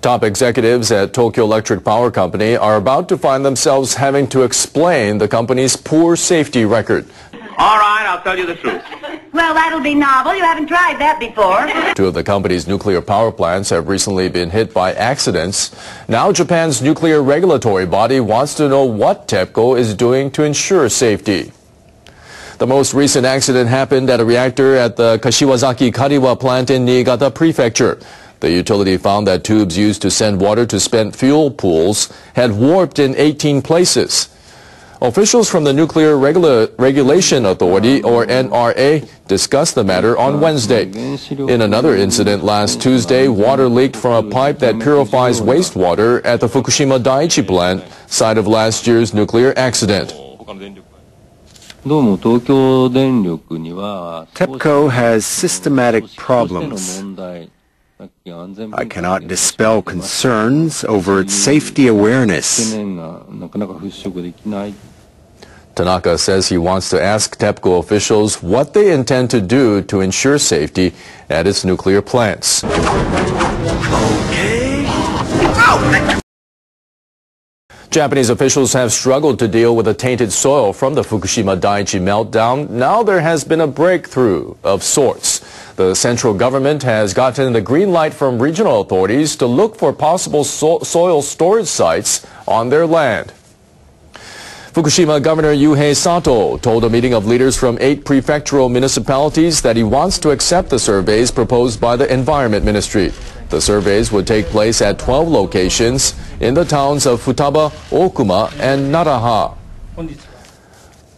Top executives at Tokyo Electric Power Company are about to find themselves having to explain the company's poor safety record. All right, I'll tell you the truth. Well, that'll be novel. You haven't tried that before. Two of the company's nuclear power plants have recently been hit by accidents. Now Japan's nuclear regulatory body wants to know what TEPCO is doing to ensure safety. The most recent accident happened at a reactor at the Kashiwazaki Kariwa plant in Niigata Prefecture. The utility found that tubes used to send water to spent fuel pools had warped in 18 places. Officials from the Nuclear Regula Regulation Authority, or NRA, discussed the matter on Wednesday. In another incident last Tuesday, water leaked from a pipe that purifies wastewater at the Fukushima Daiichi plant, site of last year's nuclear accident. TEPCO has systematic problems. I cannot dispel concerns over its safety awareness. Tanaka says he wants to ask TEPCO officials what they intend to do to ensure safety at its nuclear plants. Japanese officials have struggled to deal with the tainted soil from the Fukushima Daiichi meltdown. Now there has been a breakthrough of sorts. The central government has gotten the green light from regional authorities to look for possible so soil storage sites on their land. Fukushima Governor Yuhei Sato told a meeting of leaders from eight prefectural municipalities that he wants to accept the surveys proposed by the Environment Ministry. The surveys would take place at 12 locations in the towns of Futaba, Okuma, and Naraha.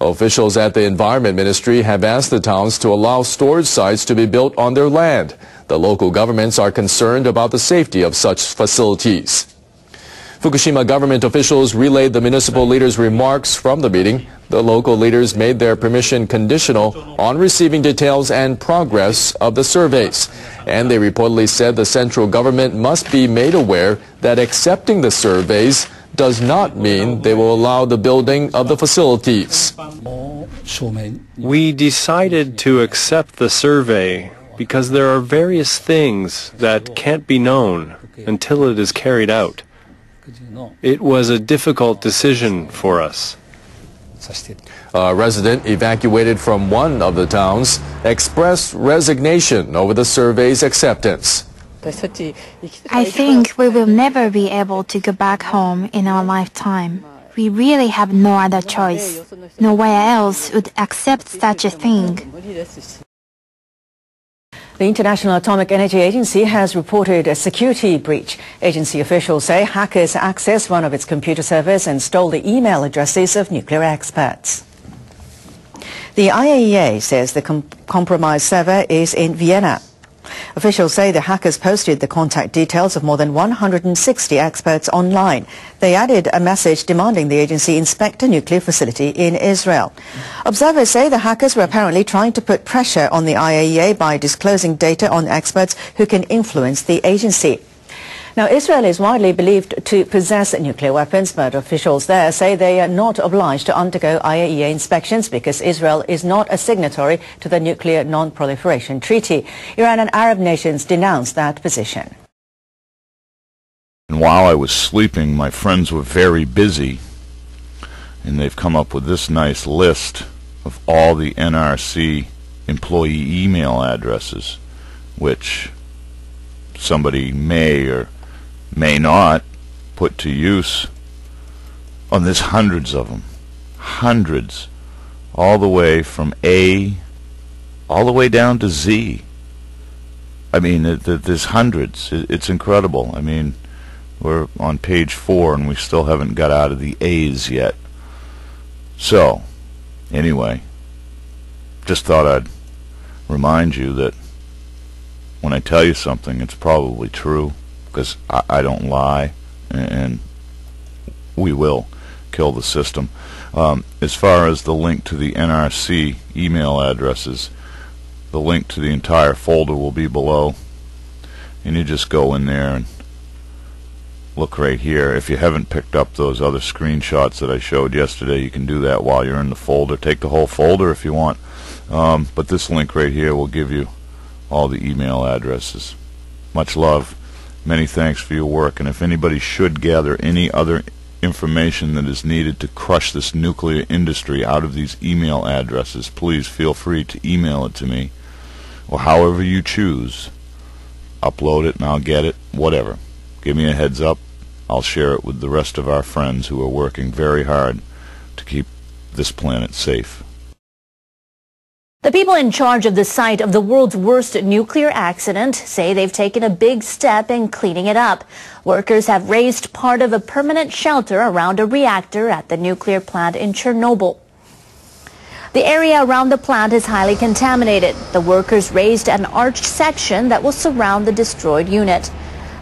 Officials at the Environment Ministry have asked the towns to allow storage sites to be built on their land. The local governments are concerned about the safety of such facilities. Fukushima government officials relayed the municipal leaders' remarks from the meeting. The local leaders made their permission conditional on receiving details and progress of the surveys. And they reportedly said the central government must be made aware that accepting the surveys does not mean they will allow the building of the facilities. We decided to accept the survey because there are various things that can't be known until it is carried out. It was a difficult decision for us. A resident evacuated from one of the towns expressed resignation over the survey's acceptance. I think we will never be able to go back home in our lifetime. We really have no other choice. Nowhere else would accept such a thing. The International Atomic Energy Agency has reported a security breach. Agency officials say hackers accessed one of its computer servers and stole the email addresses of nuclear experts. The IAEA says the com compromised server is in Vienna. Officials say the hackers posted the contact details of more than 160 experts online. They added a message demanding the agency inspect a nuclear facility in Israel. Observers say the hackers were apparently trying to put pressure on the IAEA by disclosing data on experts who can influence the agency. Now, Israel is widely believed to possess nuclear weapons, but officials there say they are not obliged to undergo IAEA inspections because Israel is not a signatory to the Nuclear Non-Proliferation Treaty. Iran and Arab nations denounced that position. And while I was sleeping, my friends were very busy, and they've come up with this nice list of all the NRC employee email addresses, which somebody may or may not put to use. On there's hundreds of them, hundreds, all the way from A, all the way down to Z. I mean, there's hundreds. It's incredible. I mean, we're on page four and we still haven't got out of the A's yet. So, anyway, just thought I'd remind you that when I tell you something, it's probably true because I, I, don't lie, and, we will kill the system. Um, as far as the link to the NRC email addresses, the link to the entire folder will be below, and you just go in there and look right here. If you haven't picked up those other screenshots that I showed yesterday, you can do that while you're in the folder. Take the whole folder if you want, um, but this link right here will give you all the email addresses. Much love Many thanks for your work, and if anybody should gather any other information that is needed to crush this nuclear industry out of these email addresses, please feel free to email it to me, or however you choose. Upload it and I'll get it, whatever. Give me a heads up. I'll share it with the rest of our friends who are working very hard to keep this planet safe. The people in charge of the site of the world's worst nuclear accident say they've taken a big step in cleaning it up. Workers have raised part of a permanent shelter around a reactor at the nuclear plant in Chernobyl. The area around the plant is highly contaminated. The workers raised an arched section that will surround the destroyed unit.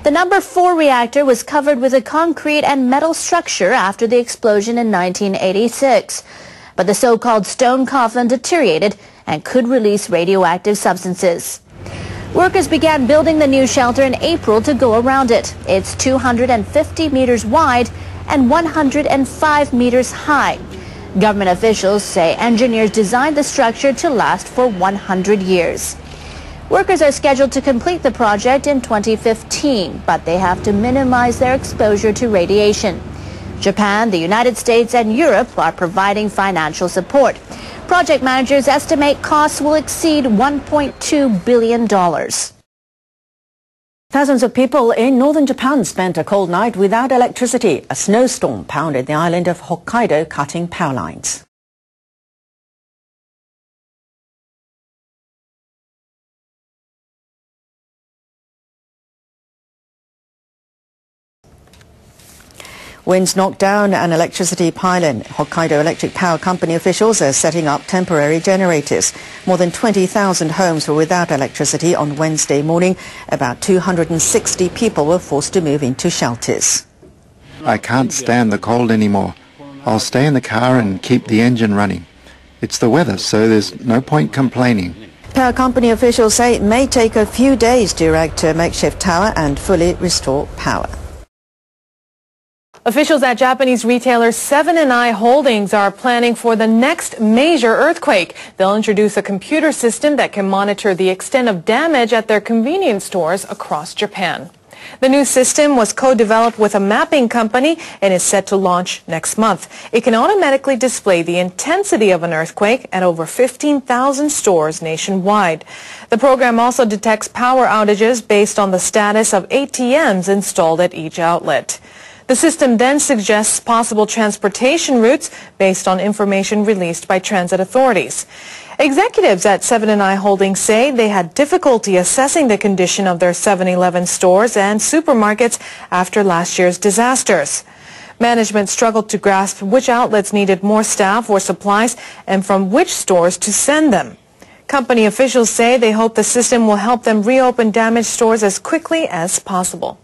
The number 4 reactor was covered with a concrete and metal structure after the explosion in 1986. But the so-called stone coffin deteriorated and could release radioactive substances. Workers began building the new shelter in April to go around it. It's 250 meters wide and 105 meters high. Government officials say engineers designed the structure to last for 100 years. Workers are scheduled to complete the project in 2015, but they have to minimize their exposure to radiation. Japan, the United States, and Europe are providing financial support. Project managers estimate costs will exceed $1.2 billion. Thousands of people in northern Japan spent a cold night without electricity. A snowstorm pounded the island of Hokkaido, cutting power lines. Winds knocked down an electricity pylon. Hokkaido Electric Power Company officials are setting up temporary generators. More than 20,000 homes were without electricity on Wednesday morning. About 260 people were forced to move into shelters. I can't stand the cold anymore. I'll stay in the car and keep the engine running. It's the weather, so there's no point complaining. Power company officials say it may take a few days to erect a makeshift tower and fully restore power. Officials at Japanese retailer Seven & i Holdings are planning for the next major earthquake. They'll introduce a computer system that can monitor the extent of damage at their convenience stores across Japan. The new system was co-developed with a mapping company and is set to launch next month. It can automatically display the intensity of an earthquake at over 15,000 stores nationwide. The program also detects power outages based on the status of ATMs installed at each outlet. The system then suggests possible transportation routes based on information released by transit authorities. Executives at 7 & i Holdings say they had difficulty assessing the condition of their 7-Eleven stores and supermarkets after last year's disasters. Management struggled to grasp which outlets needed more staff or supplies and from which stores to send them. Company officials say they hope the system will help them reopen damaged stores as quickly as possible.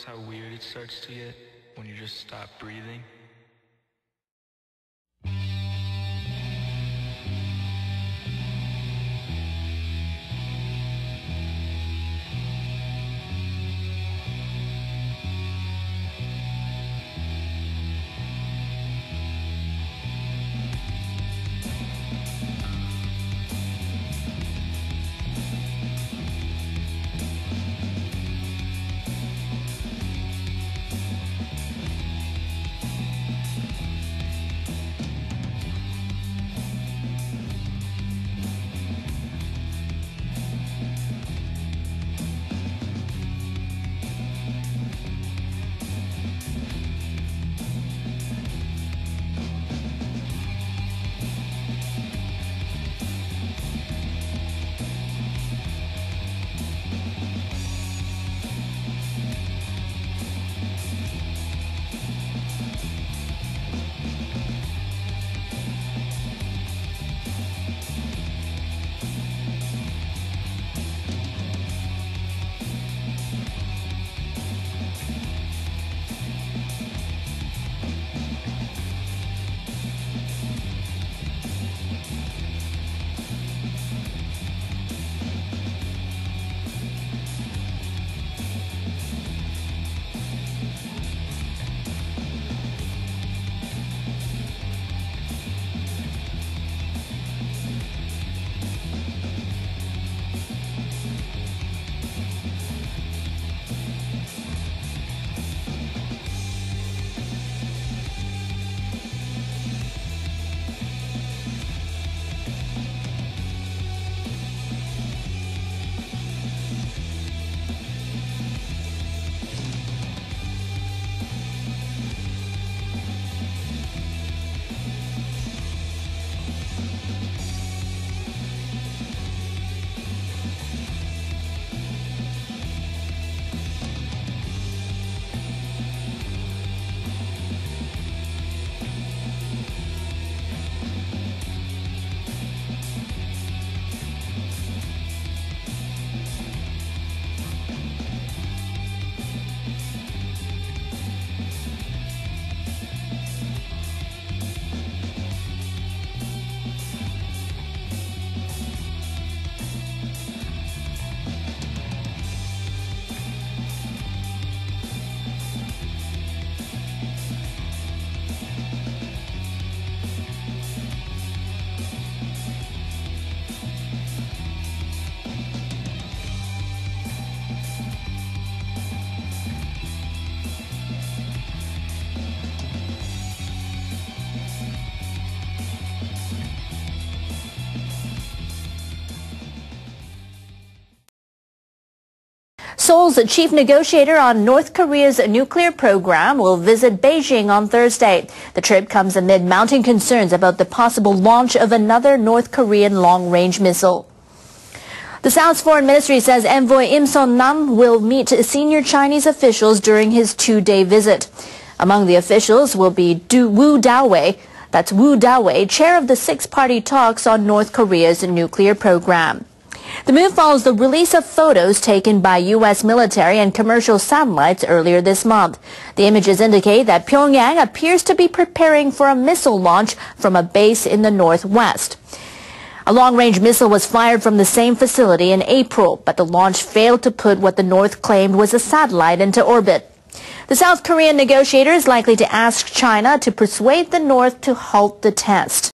Notice how weird it starts to get when you just stop breathing? Seoul's chief negotiator on North Korea's nuclear program will visit Beijing on Thursday. The trip comes amid mounting concerns about the possible launch of another North Korean long-range missile. The South's foreign ministry says envoy Im Son-nam will meet senior Chinese officials during his two-day visit. Among the officials will be du Wu Dawei, that's Wu Dawei, chair of the six-party talks on North Korea's nuclear program. The move follows the release of photos taken by U.S. military and commercial satellites earlier this month. The images indicate that Pyongyang appears to be preparing for a missile launch from a base in the northwest. A long-range missile was fired from the same facility in April, but the launch failed to put what the North claimed was a satellite into orbit. The South Korean negotiator is likely to ask China to persuade the North to halt the test.